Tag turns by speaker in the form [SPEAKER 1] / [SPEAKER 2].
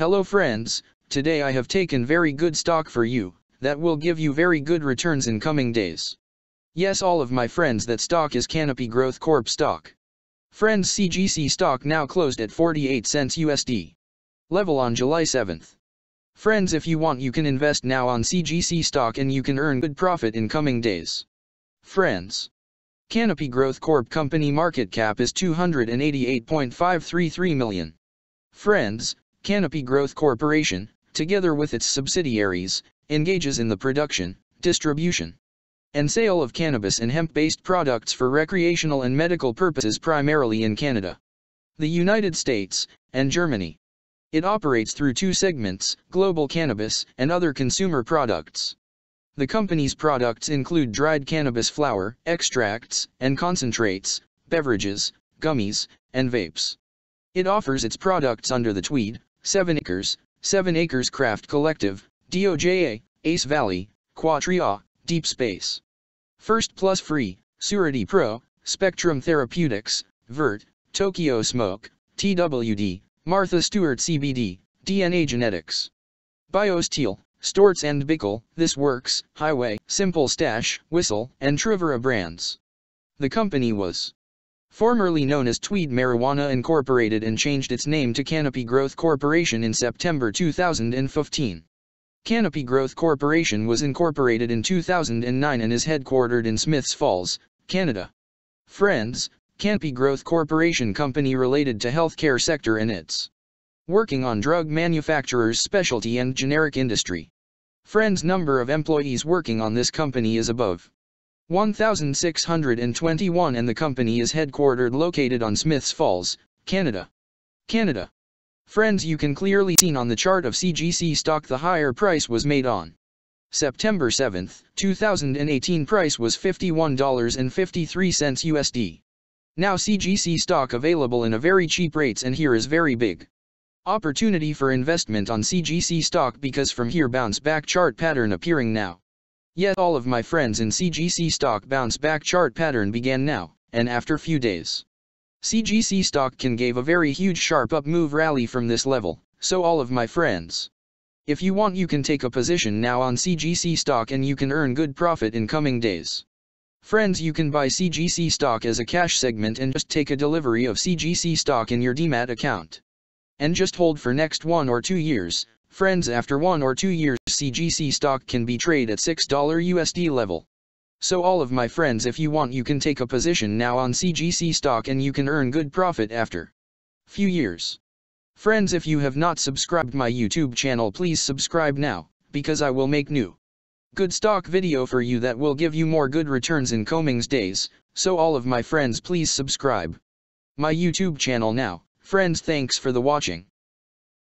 [SPEAKER 1] Hello friends, today I have taken very good stock for you, that will give you very good returns in coming days. Yes all of my friends that stock is Canopy Growth Corp stock. Friends CGC stock now closed at 48 cents USD. Level on July 7th. Friends if you want you can invest now on CGC stock and you can earn good profit in coming days. Friends. Canopy Growth Corp company market cap is 288.533 million. Friends, Canopy Growth Corporation, together with its subsidiaries, engages in the production, distribution, and sale of cannabis and hemp-based products for recreational and medical purposes primarily in Canada, the United States, and Germany. It operates through two segments, global cannabis and other consumer products. The company's products include dried cannabis flower, extracts, and concentrates, beverages, gummies, and vapes. It offers its products under the Tweed, 7 Acres, 7 Acres Craft Collective, DOJA, Ace Valley, Quatreau, Deep Space. First Plus Free, Surity Pro, Spectrum Therapeutics, Vert, Tokyo Smoke, TWD, Martha Stewart CBD, DNA Genetics. BioSteel, Storz and Bickel, This Works, Highway, Simple Stash, Whistle, and Trivera brands. The company was formerly known as Tweed Marijuana Incorporated and changed its name to Canopy Growth Corporation in September 2015. Canopy Growth Corporation was incorporated in 2009 and is headquartered in Smiths Falls, Canada. Friends, Canopy Growth Corporation company related to healthcare sector and its working on drug manufacturers specialty and generic industry. Friends number of employees working on this company is above 1621 and the company is headquartered located on Smiths Falls, Canada. Canada. Friends you can clearly seen on the chart of CGC stock the higher price was made on September 7, 2018 price was $51.53 USD. Now CGC stock available in a very cheap rates and here is very big. Opportunity for investment on CGC stock because from here bounce back chart pattern appearing now. Yet all of my friends in CGC stock bounce back chart pattern began now, and after few days. CGC stock can gave a very huge sharp up move rally from this level, so all of my friends. If you want you can take a position now on CGC stock and you can earn good profit in coming days. Friends you can buy CGC stock as a cash segment and just take a delivery of CGC stock in your demat account. And just hold for next one or two years, friends after one or two years CGC stock can be trade at $6 USD level. So all of my friends if you want you can take a position now on CGC stock and you can earn good profit after few years. Friends if you have not subscribed my YouTube channel please subscribe now, because I will make new good stock video for you that will give you more good returns in Comings days, so all of my friends please subscribe my YouTube channel now, friends thanks for the watching.